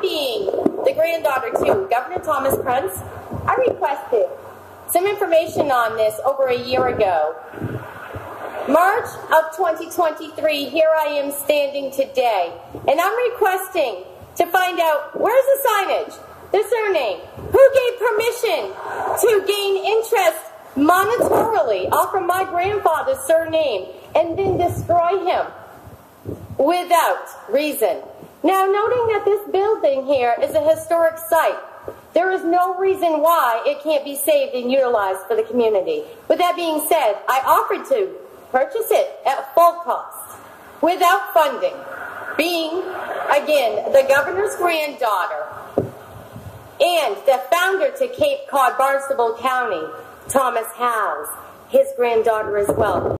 being the granddaughter to Governor Thomas Prence, I requested some information on this over a year ago. March of 2023, here I am standing today, and I'm requesting to find out where's the signage, the surname, who gave permission to gain interest monetarily off of my grandfather's surname and then destroy him without reason. Now, noting that this building here is a historic site, there is no reason why it can't be saved and utilized for the community. With that being said, I offered to purchase it at full cost without funding, being, again, the governor's granddaughter and the founder to Cape Cod, Barnstable County, Thomas Howes, his granddaughter as well.